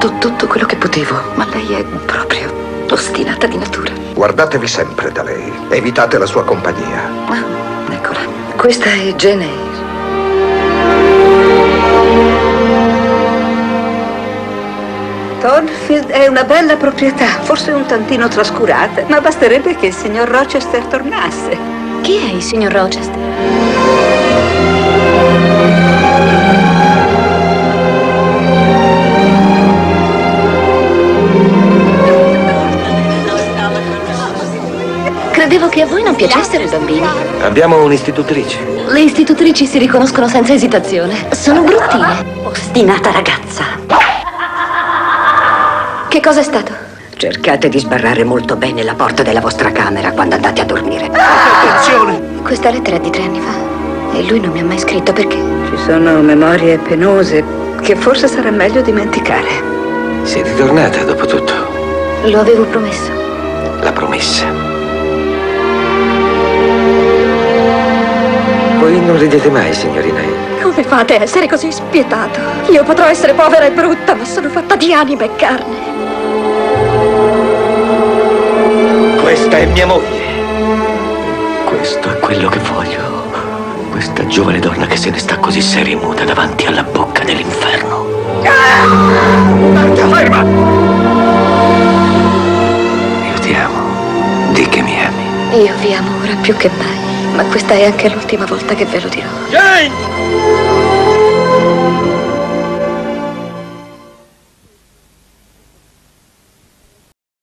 fatto tutto quello che potevo, ma lei è proprio ostinata di natura. Guardatevi sempre da lei. Evitate la sua compagnia. Ah, eccola. Questa è Jane Eyre. Thornfield è una bella proprietà, forse un tantino trascurata, ma basterebbe che il signor Rochester tornasse. Chi è il signor Rochester? Credevo che a voi non piacessero i bambini. Abbiamo un'istitutrice. Le istitutrici si riconoscono senza esitazione. Sono bruttine. Ostinata ragazza. Che cosa è stato? Cercate di sbarrare molto bene la porta della vostra camera quando andate a dormire. Attenzione! Questa lettera è di tre anni fa. E lui non mi ha mai scritto perché. Ci sono memorie penose che forse sarà meglio dimenticare. Sei ritornata dopo tutto. Lo avevo promesso. Non ridete mai, signorina Hill. Come fate a essere così spietato? Io potrò essere povera e brutta, ma sono fatta di anima e carne. Questa è mia moglie. Questo è quello che voglio. Questa giovane donna che se ne sta così seria e muta davanti alla bocca dell'inferno. Ferma! Io ti amo. Di che mi ami. Io vi amo ora più che mai, ma questa è anche l'ultima volta che ve lo dirò. Jane!